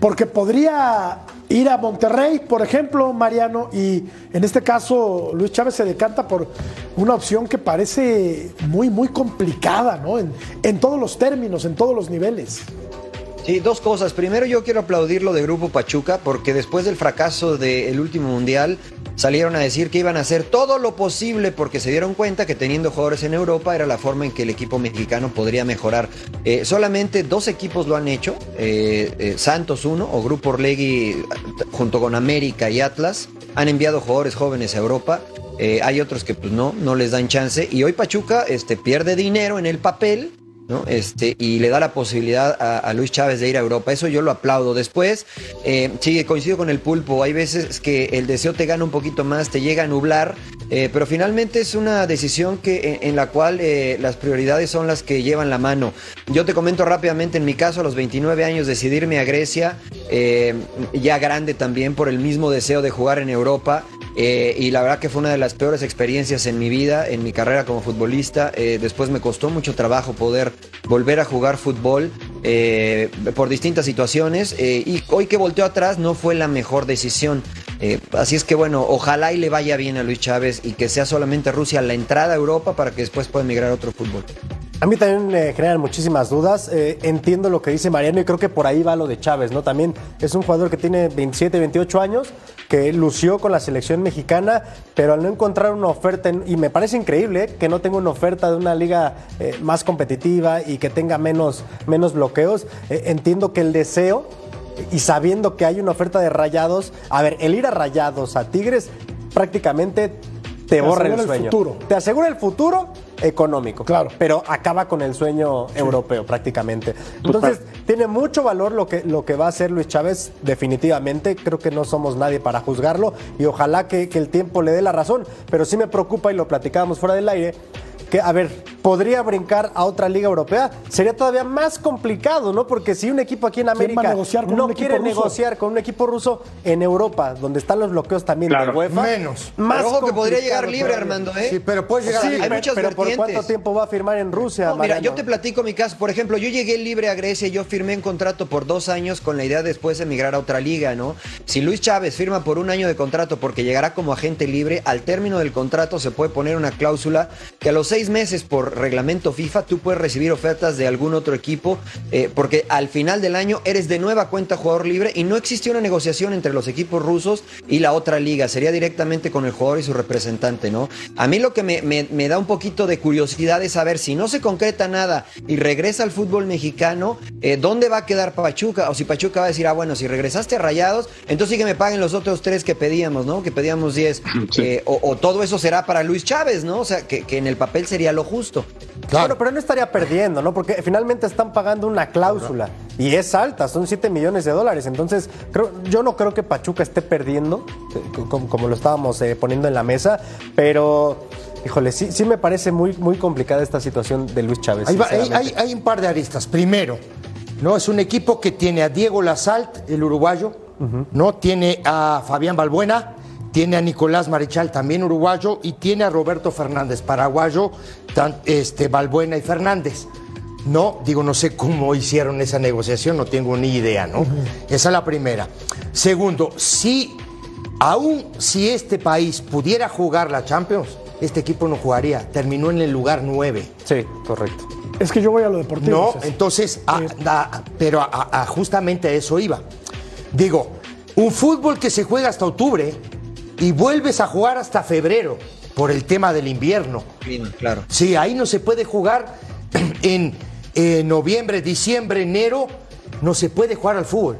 Porque podría ir a Monterrey, por ejemplo, Mariano, y en este caso Luis Chávez se decanta por una opción que parece muy, muy complicada, ¿no? En, todos los términos, en todos los niveles. Sí, dos cosas. Primero yo quiero aplaudir lo de Grupo Pachuca porque después del fracaso del último mundial salieron a decir que iban a hacer todo lo posible porque se dieron cuenta que teniendo jugadores en Europa era la forma en que el equipo mexicano podría mejorar. Eh, solamente dos equipos lo han hecho, eh, eh, Santos uno o Grupo Orlegui junto con América y Atlas han enviado jugadores jóvenes a Europa. hay otros que pues no, no les dan chance y hoy Pachuca este, pierde dinero en el papel Este, y le da la posibilidad a, Luis Chávez de ir a Europa. Eso yo lo aplaudo. Después, eh, sí, coincido con el pulpo. Hay veces que el deseo te gana un poquito más, te llega a nublar, eh, pero finalmente es una decisión que, en, la cual eh, las prioridades son las que llevan la mano. Yo te comento rápidamente, en mi caso, a los 29 años, decidirme a Grecia, ya grande también, por el mismo deseo de jugar en Europa. Eh, y la verdad que fue una de las peores experiencias en mi vida, en mi carrera como futbolista. Eh, después me costó mucho trabajo poder volver a jugar fútbol eh, por distintas situaciones. y hoy que volteó atrás no fue la mejor decisión. así es que bueno, ojalá y le vaya bien a Luis Chávez y que sea solamente Rusia la entrada a Europa para que después pueda migrar a otro fútbol. A mí también me generan muchísimas dudas. Eh, entiendo lo que dice Mariano y creo que por ahí va lo de Chávez, ¿no? También es un jugador que tiene 27, 28 años, que lució con la selección mexicana, pero al no encontrar una oferta, y me parece increíble eh, que no tenga una oferta de una liga eh, más competitiva y que tenga menos, menos bloqueos, entiendo que el deseo y sabiendo que hay una oferta de rayados, a ver, el ir a rayados a Tigres prácticamente te, borra el sueño. futuro. Te asegura el futuro económico. Claro. Pero acaba con el sueño europeo prácticamente. Entonces, tiene mucho valor lo que, lo que va a hacer Luis Chávez, definitivamente. Creo que no somos nadie para juzgarlo y ojalá que, que el tiempo le dé la razón. Pero sí me preocupa, y lo platicábamos fuera del aire, que, a ver, podría brincar a otra liga europea, sería todavía más complicado, ¿no? Porque si un equipo aquí en América no quiere negociar con un equipo ruso en Europa, donde están los bloqueos también de UEFA, menos. Más ojo que podría llegar libre, Armando, ¿eh? Sí, pero puede llegar Hay muchas pero ¿por cuánto tiempo va a firmar en Rusia? mira, yo te platico mi caso. Por ejemplo, yo llegué libre a Grecia y yo firmé un contrato por dos años con la idea de después emigrar a otra liga, ¿no? Si Luis Chávez firma por un año de contrato porque llegará como agente libre, al término del contrato se puede poner una cláusula que a los seis meses por reglamento FIFA tú puedes recibir ofertas de algún otro equipo eh, porque al final del año eres de nueva cuenta jugador libre y no existe una negociación entre los equipos rusos y la otra liga, sería directamente con el jugador y su representante, ¿no? A mí lo que me, da un poquito de curiosidad es saber si no se concreta nada y regresa al fútbol mexicano, eh, ¿dónde va a quedar Pachuca? O si Pachuca va a decir, ah, bueno, si regresaste a Rayados, entonces sí que me paguen los otros tres que pedíamos, ¿no? Que pedíamos diez. Eh, o, todo eso será para Luis Chávez, ¿no? O sea, que, que en el papel sería lo justo. Claro, pero no estaría perdiendo, ¿no? Porque finalmente están pagando una cláusula y es alta, son 7 millones de dólares. Entonces, creo, yo no creo que Pachuca esté perdiendo, eh, como, lo estábamos eh, poniendo en la mesa, pero. Híjole, sí, sí me parece muy, muy complicada esta situación de Luis Chávez. Hay, un par de aristas. Primero, ¿no? Es un equipo que tiene a Diego Lazalt, el uruguayo, ¿no? Tiene a Fabián Balbuena, tiene a Nicolás Marichal, también uruguayo, y tiene a Roberto Fernández, paraguayo, este, Balbuena y Fernández. No, digo, no sé cómo hicieron esa negociación, no tengo ni idea, ¿no? Esa es la primera. Segundo, si aún si este país pudiera jugar la Champions, este equipo no jugaría, terminó en el lugar 9. Sí, correcto. Es que yo voy a lo deportivo. No, entonces, pero justamente a eso iba. Digo, un fútbol que se juega hasta octubre y vuelves a jugar hasta febrero por el tema del invierno. claro. Sí, ahí no se puede jugar en, noviembre, diciembre, enero, no se puede jugar al fútbol.